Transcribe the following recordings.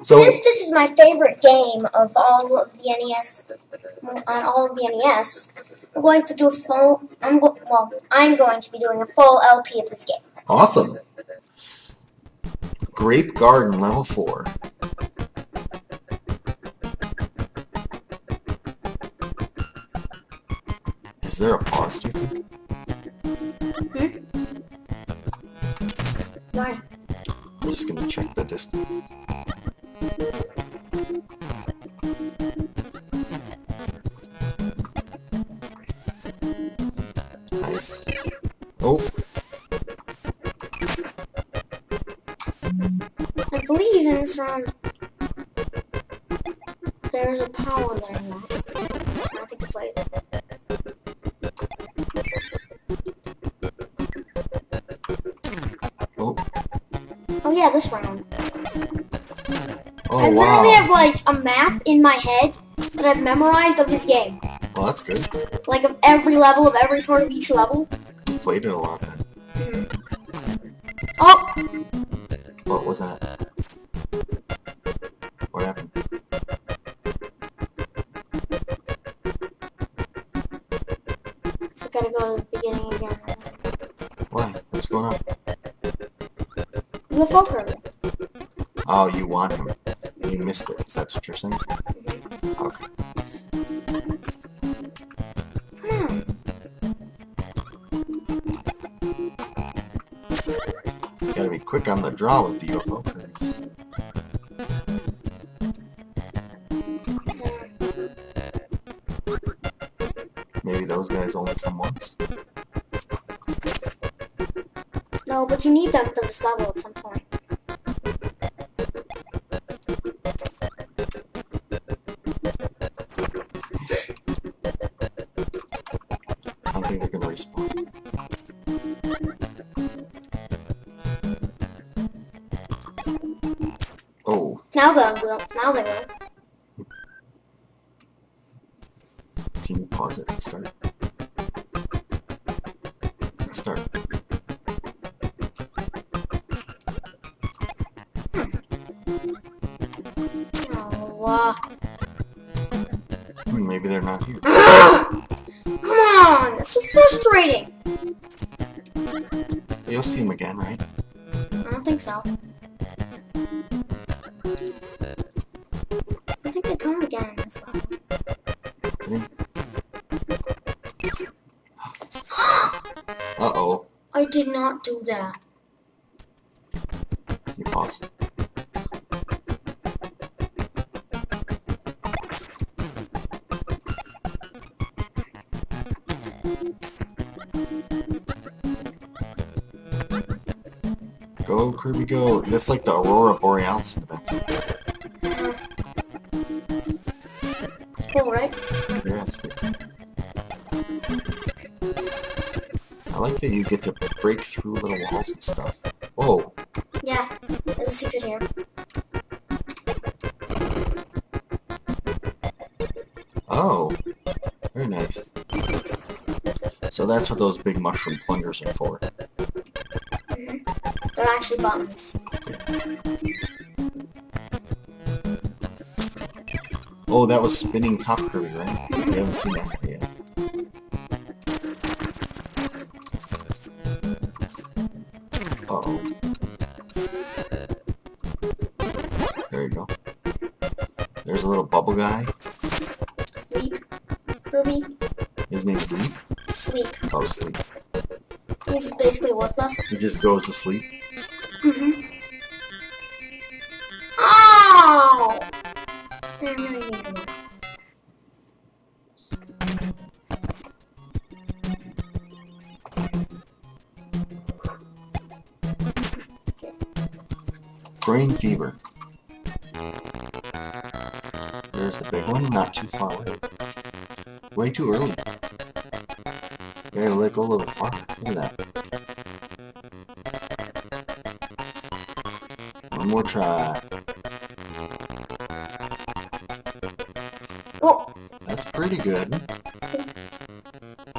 So Since this is my favorite game of all of the NES, on all of the NES, I'm going to do a full. I'm go, well. I'm going to be doing a full LP of this game. awesome. Grape Garden level four. Is there a pause? Do you think? Why? I'm just gonna check the distance. Nice. Oh, I believe in this round there's a power there now. I think it's later. oh, Oh yeah, this round. Oh I wow. literally have like a map in my head that I've memorized of this game. Well, that's good. Like of every level of every part of each level. You played it a lot then. Oh, What was that? What happened? so I gotta go to the beginning again. Why? What's going on? The folk. Oh, you want him. Missed it. Is that what you're saying? Okay. You gotta be quick on the draw with the UFO. Maybe those guys only come once. No, but you need them for this level at some point. Now they will. Now they will. can you pause it and start? Start. Oh, uh, Hmm, Maybe they're not here. come on! That's so frustrating. You'll see him again, right? I don't think so. Not do that. You. Go, Kirby, go. That's like the Aurora Borealis in the back. That you get to break through little walls and stuff. Whoa. Yeah, there's a secret here. Oh. Very nice. So that's what those big mushroom plungers are for. Mhm. They're actually buttons. Oh, that was spinning top Kirby, right? We haven't seen that guy. Sleep. Kirby. His name's Leap. Sleep. Oh, sleep. He's basically worthless. He just goes to sleep. Mm-hmm. Oh! I really need one. Brain fever. The big one, not too far away. Way too early. Gotta let go a little farther. Look at that. One more try. Oh, That's pretty good.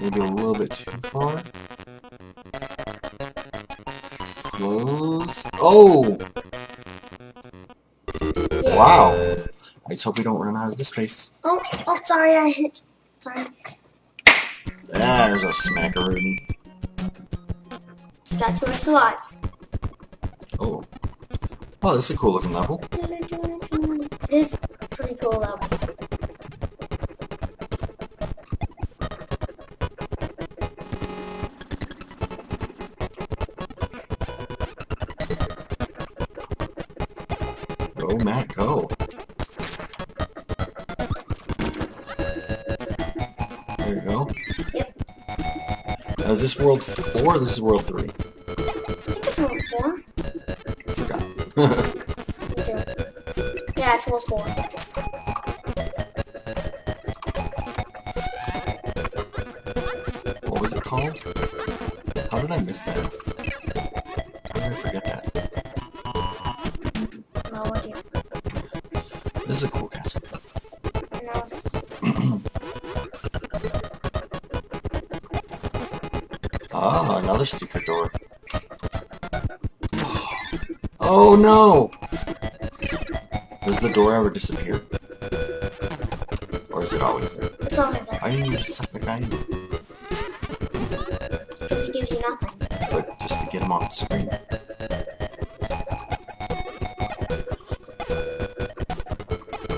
Maybe a little bit too far. Close. Oh! Wow. I just hope we don't run out of this space. Oh, oh, sorry, I hit. Sorry. Ah, there's a got two extra lives. Oh. Oh, this is a cool looking level. It is a pretty cool level. Go, Matt, go. Now, is this world four or this is world three? I think it's world four. I forgot. Me too. Yeah, it's world four. what was it called? How did I miss that? How did I forget that? No idea. This is a cool castle. Another secret door. Oh no! Does the door ever disappear? Or is it always there? It's always there. Why didn't you just suck the guy in? Because he gives you nothing. But just to get him off the screen.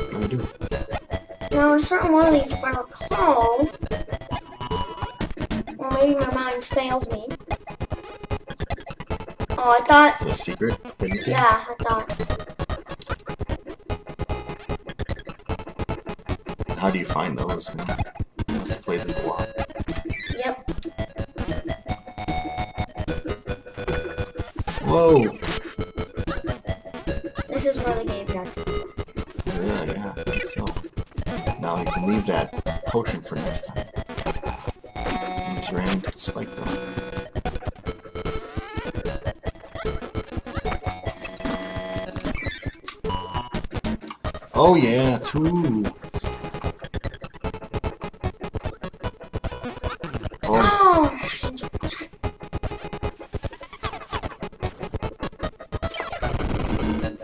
What do I do? No, a certain one of these, if I recall. Or maybe my mind's failed me. Oh, I thought. Is it a secret? Yeah, I thought. How do you find those, man? You must have played this a lot. Yep. Whoa! This is where the game ends. Yeah, yeah, so. Now you can leave that potion for next time. Oh yeah, two. Oh,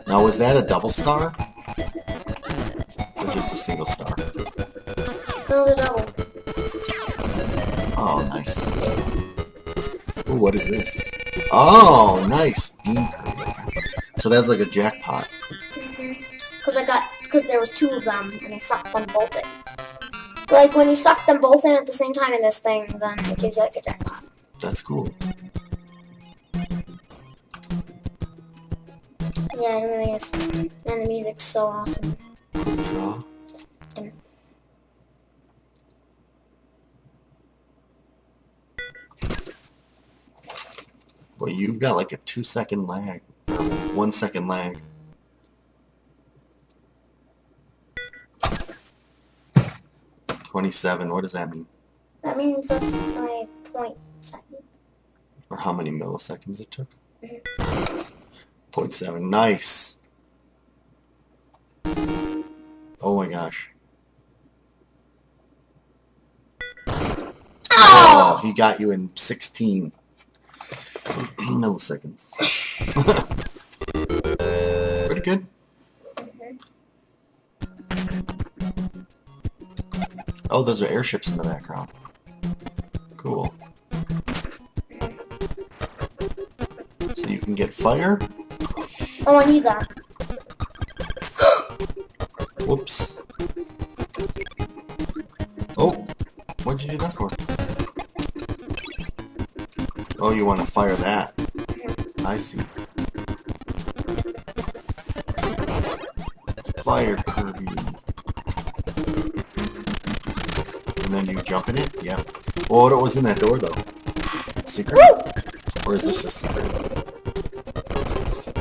now was that a double star? Or just a single star? A double. Oh, nice. Ooh, what is this? Oh, nice. So that's like a jackpot. There was two of them, and I sucked them both in. Like, when you suck them both in at the same time in this thing, then it gives you like a jackpot. That's cool. Yeah, it really is. And the music's so awesome. Draw. Well, you've got like a two second lag. One second lag. Twenty-seven. What does that mean? That means that's my point second. Or how many milliseconds it took? Mm-hmm. Point seven. Nice. Oh my gosh. Ah! Oh, he got you in 16 milliseconds. Pretty good. Oh, those are airships in the background. Cool. So you can get fire. Oh, I need that. Whoops. Oh, what'd you do that for? Oh, you want to fire that. I see. Jump in it? Yeah. Well, what was in that door, though? Secret? Or is this a secret?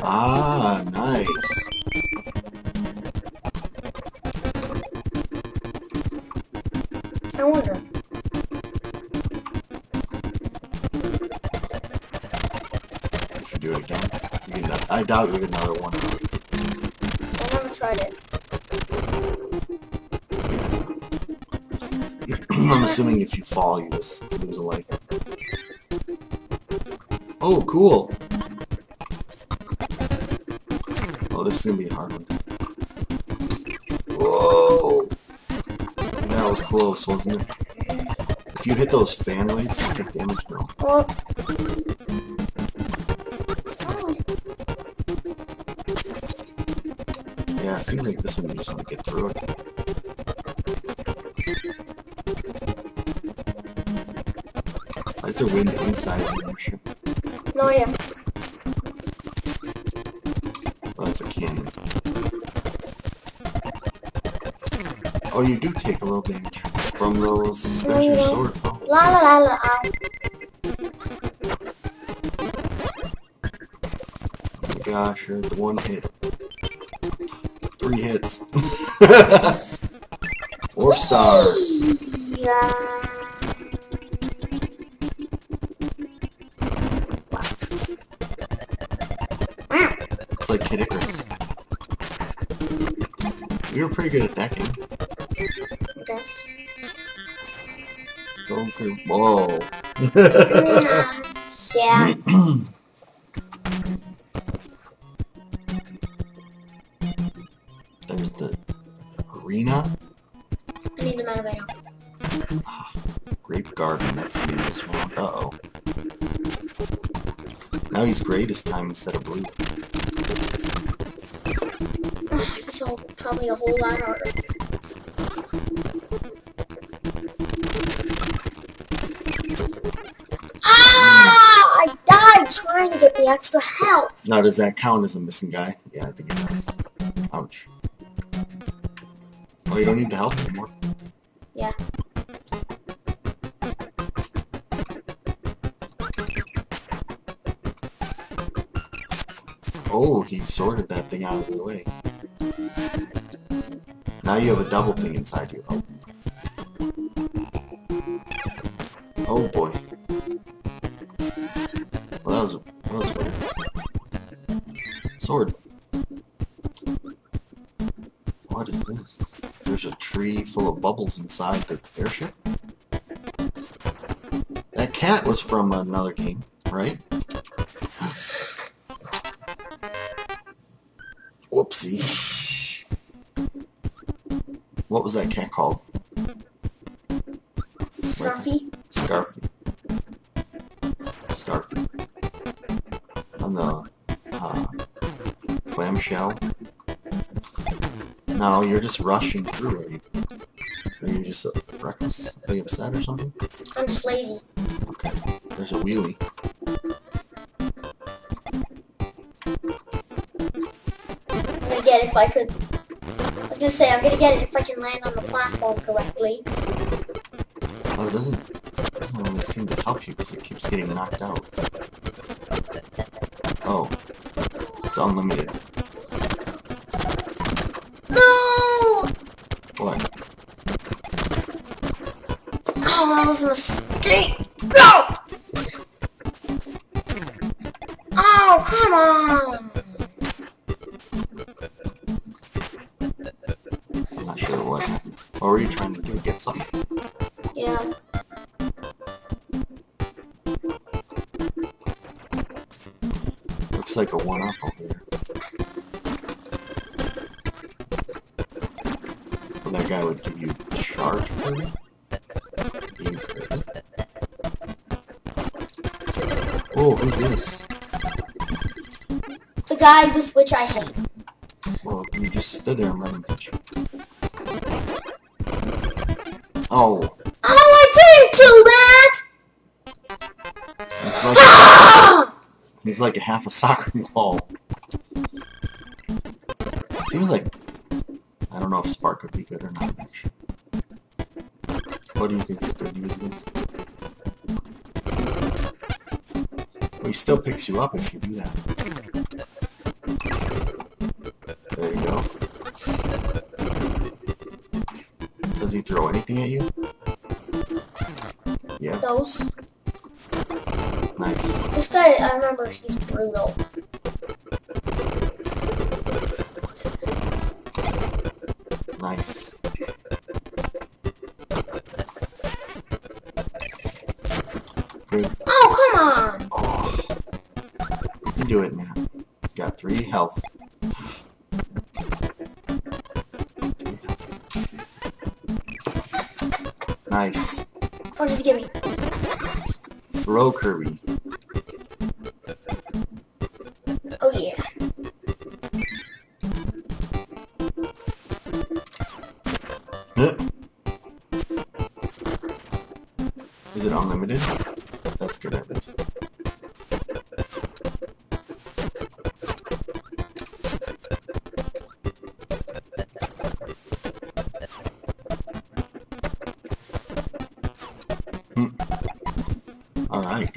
Ah, nice. I wonder. If you do it again, you get another, I doubt you'll get another one. I never tried it. I'm assuming if you fall, you just lose a life. Oh, cool. Oh, this is gonna be a hard one. Whoa! That was close, wasn't it? If you hit those fan lights, you take damage bro. Oh. Yeah, it seems like this one you just want to get through it. Why is there wind inside of the airship? no yeah. Oh, that's a cannon. Oh, you do take a little damage from those. There's your sword, bro. La la la la. Oh my gosh, you're at the one hit. Three hits. Four stars. Yeah. Kid Icarus. You were pretty good at that game. Yes. So good. Whoa. yeah. There's the arena. I need the motivator. Grape Garden, that's the name of this one. Uh oh. Now he's gray this time instead of blue. All probably a whole lot harder. Ah! I died trying to get the extra health. Now, does that count as a missing guy? Yeah, I think it does. Ouch. Oh, you don't need the help anymore. Yeah. Oh, he sorted that thing out of the way. Now you have a double thing inside you. Oh. Oh boy. Well, that was that was weird. Sword. What is this? There's a tree full of bubbles inside the airship. That cat was from another game, right? What was that cat called? Scarfy. Scarfy. Scarfy. On the uh, clamshell. No, you're just rushing through it. Are you just uh, reckless? Are you upset or something? I'm just lazy. Okay. There's a wheelie. I could. I was gonna say I'm gonna get it if I can land on the platform correctly. Oh, it doesn't, it doesn't really seem to help you because it keeps getting knocked out. Oh. It's unlimited. No! What? Oh, that was a mistake. No! Oh, come on! Oh, who's this? The guy with which I hate. Well, you just stood there and let him hit you. Oh, Oh, I didn't do that! it's like Ah! he's like a half a soccer ball. Seems like I don't know if Spark would be good or not. Actually, what do you think is good to use against? Still picks you up if you do that. There you go. Does he throw anything at you? Yeah, Those. nice. This guy, I remember, he's brutal. Nice. What did you give me? Throw Kirby.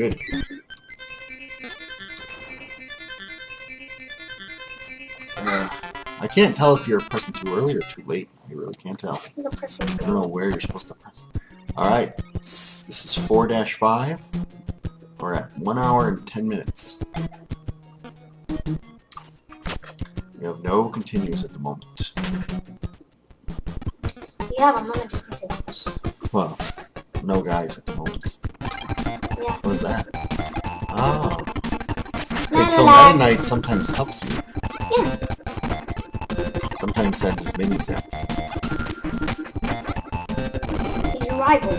Good. Uh, I can't tell if you're pressing too early or too late. I really can't tell. I'm gonna press it. I don't know where you're supposed to press. Alright, this is 4 5. We're at 1 hour and 10 minutes. We have no continues at the moment. We have unlimited continues. Well, no guys at the moment. Yeah. What is that? Ah. Wait, so la, Meta. Knight sometimes helps you. Yeah. Sometimes sends his minions out. He's a rival.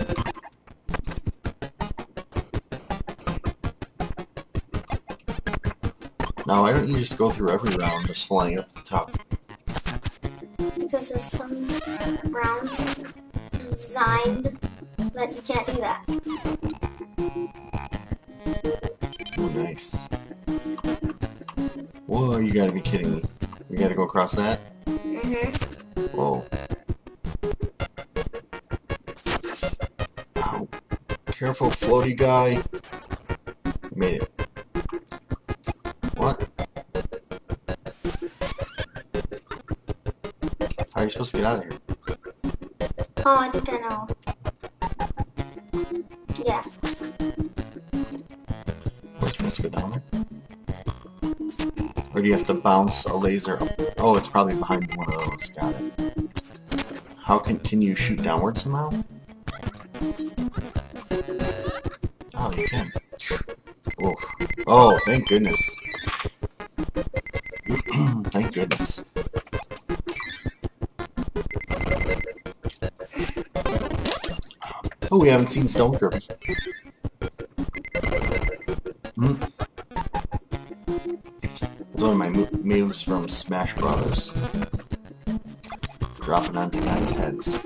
Now, why don't you just go through every round just flying up the top? Because there's some rounds designed so that you can't do that. You gotta be kidding me. We gotta go across that? Mm-hmm. Whoa. Ow. Careful, floaty guy. Made it. What? How are you supposed to get out of here? Oh, I I know. Yeah. We're supposed to go down there? Do you have to bounce a laser? Oh, it's probably behind one of those. Got it. How can can you shoot downward somehow? Oh, you can. Oh, oh, thank goodness. thank goodness. Oh, we haven't seen Stone Kirby. Moves from Smash Brothers. Dropping onto guys' heads.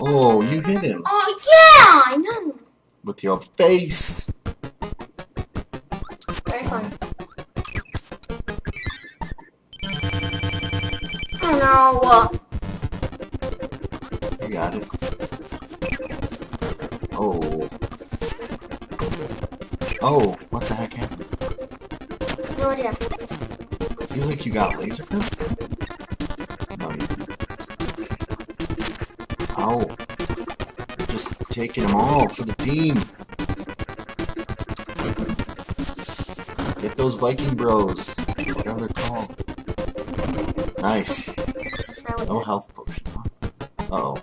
Oh, you hit him Oh, yeah! I know. with your face. Very funny. Oh no. You got it. Oh. Oh, what the heck happened? No idea. Seems like you got laser? No, you didn't. Oh. You're just taking them all for the team. Get those Viking bros. Whatever they're called. Nice. No health potion, huh? Uh-oh.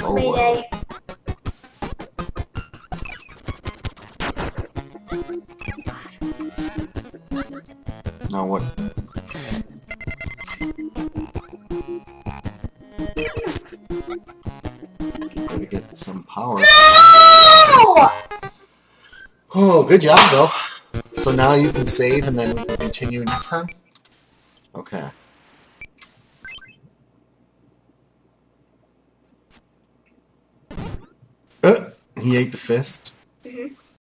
Oh, well. Good job, though. So now you can save and then continue next time? Okay. Uh, he ate the fist.